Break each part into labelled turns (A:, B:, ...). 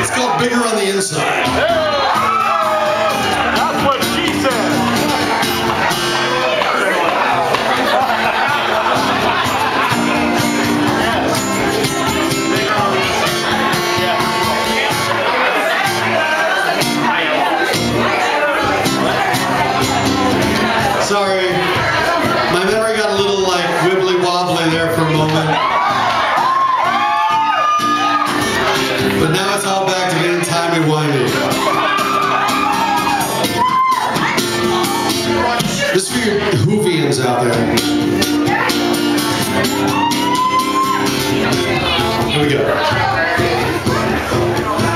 A: It's called Bigger on the Inside. This is for your Whovians out there. Here we go.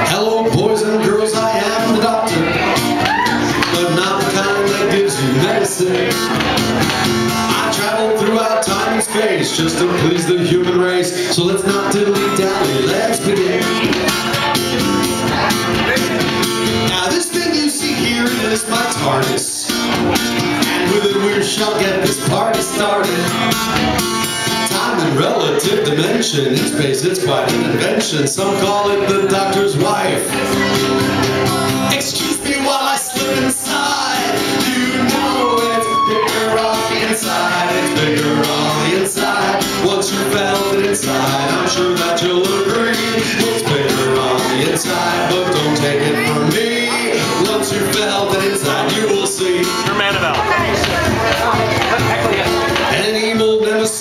A: Hello, boys and girls, I am the doctor but not the kind that gives you medicine. I travel throughout time and space just to please the human race. So let's not dilly dally, let's begin. Now this thing you see here is my TARDIS, with it we shall get this party started. Time and relative dimension in space, it's quite an invention. Some call it the doctor's wife. Excuse me while I slip inside. You know it's bigger on the inside. It's bigger on the inside. Once you felt it inside, I'm sure that you'll agree. It's bigger on the inside, but don't take it from me. Once you felt it inside,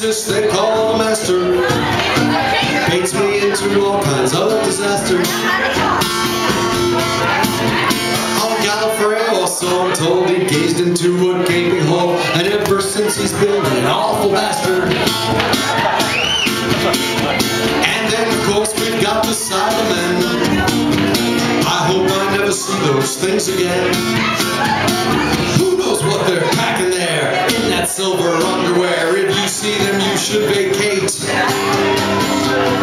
A: evil they call master. Paints me into all kinds of disaster. On Gallifrey, so I'm told he gazed into a gaping hole, and ever since he's been an awful bastard. And then, of course, we've got the Cybermen. I hope I never see those things again. Who knows what they're packing there silver underwear? If you see them, you should vacate.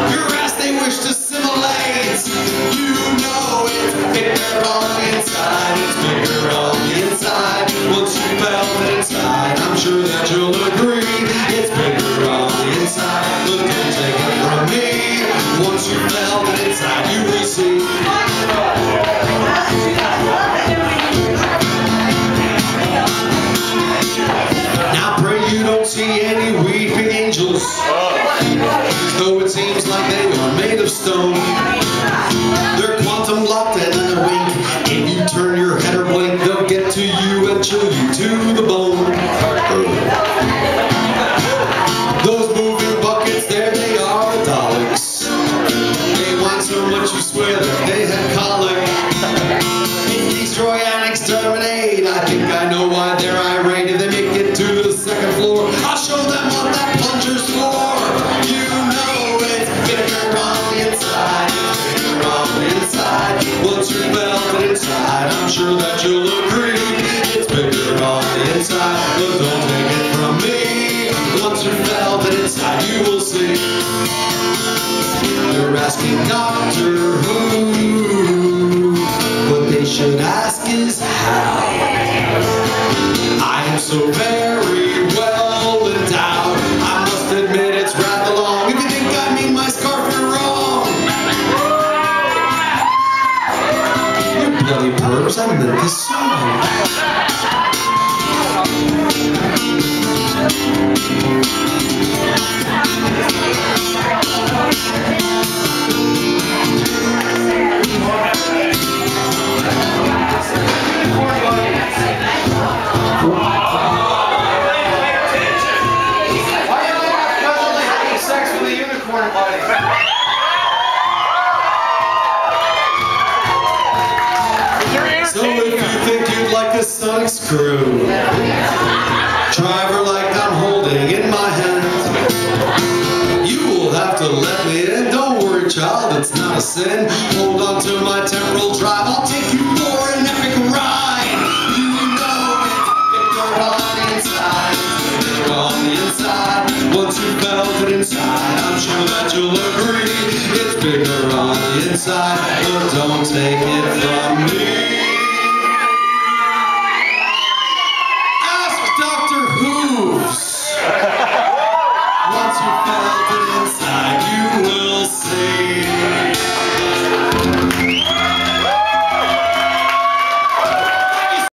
A: Your ass they wish to simulate. You know it's bigger on the inside. It's bigger on the inside. Once you felt it inside, I'm sure that you'll agree. Though it seems like they are made of stone. They're quantum locked and in a wink. If you turn your head or blink, they'll get to you and chill you to the bone. Those moving buckets, there they are, the Daleks. They whine so much you swear that they You're asking Doctor Who. What they should ask is how. I am so very Pervs, I meant the song.
B: A
A: sonic screw, driver like I'm holding in my hand, you will have to let me in. Don't worry, child, it's not a sin. Hold on to my temporal drive. I'll take you for an epic ride. You know it's bigger on the inside. Bigger on the inside. Once you felt it inside, I'm sure that you'll agree. It's bigger on the inside, but don't take it from me.